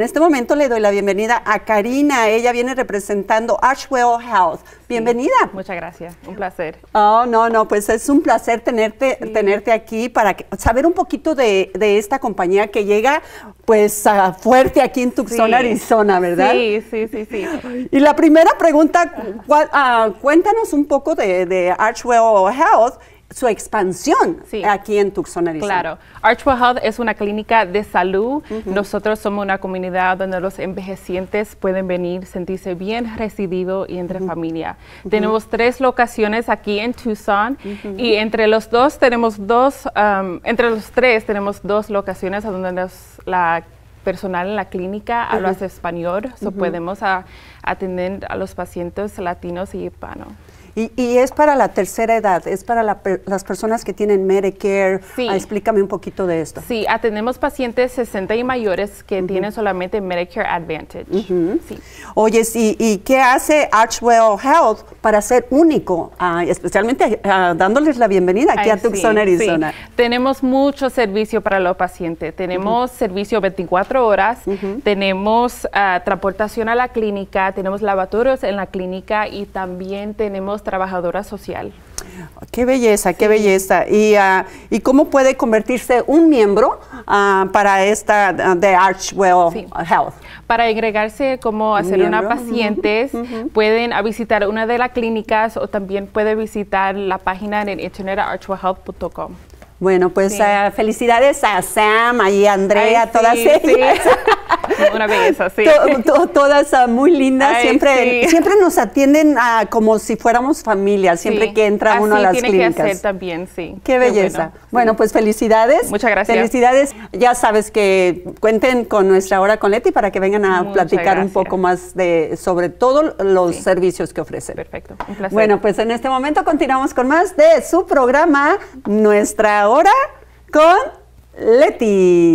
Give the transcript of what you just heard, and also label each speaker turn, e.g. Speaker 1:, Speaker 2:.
Speaker 1: En este momento le doy la bienvenida a Karina. Ella viene representando Archwell Health. Bienvenida.
Speaker 2: Muchas gracias, un placer.
Speaker 1: Oh, no, no, pues es un placer tenerte, tenerte aquí para saber un poquito de, esta compañía que llega pues fuerte aquí en Tucson, Arizona, ¿verdad?
Speaker 2: Sí, sí, sí, sí.
Speaker 1: Y la primera pregunta, uh, cuéntanos un poco de, de Archwell Health su expansión aquí en Tucson, Arizona.
Speaker 2: Claro. Archwell Health es una clínica de salud. Nosotros somos una comunidad donde los envejecientes pueden venir, sentirse bien resididos y entre familia. Tenemos tres locaciones aquí en Tucson y entre los dos tenemos dos, um, entre los tres tenemos dos locaciones donde la personal en la clínica habla español, so podemos atender a los pacientes latinos y hispanos.
Speaker 1: Y, es para la tercera edad, es para las personas que tienen Medicare. Sí. Ah, explícame un poquito de esto.
Speaker 2: Sí, atendemos pacientes 60 y mayores que tienen solamente Medicare Advantage. sí.
Speaker 1: Oye, ¿y, qué hace Archwell Health para ser único, ah, especialmente ah, dándoles la bienvenida aquí a Tucson, Arizona?
Speaker 2: Tenemos mucho servicio para los pacientes. Tenemos servicio 24 horas, tenemos transportación a la clínica, tenemos lavatorios en la clínica y también tenemos trabajadora social.
Speaker 1: Qué belleza, qué belleza. ¿Y, ah, ¿Y, cómo puede convertirse un miembro ah, para esta de Archwell Health?
Speaker 2: Para agregarse como hacer una paciente, pueden visitar una de las clínicas o también puede visitar la página en internet archwellhealth.com.
Speaker 1: Bueno, pues ah, felicidades a Sam y a Andrea, todas ellas.
Speaker 2: Una belleza, sí.
Speaker 1: todas ah, muy lindas, siempre, siempre nos atienden ah, como si fuéramos familia, siempre que entra uno a las
Speaker 2: tiene
Speaker 1: clínicas.
Speaker 2: Que hacer también, sí.
Speaker 1: Qué belleza. bueno, pues felicidades.
Speaker 2: Muchas gracias.
Speaker 1: Felicidades. Ya sabes que cuenten con nuestra hora con Leti para que vengan a platicar un poco más de sobre todos los servicios que ofrecen.
Speaker 2: Perfecto. Un placer.
Speaker 1: Bueno, pues en este momento continuamos con más de su programa, Nuestra Hora con Leti.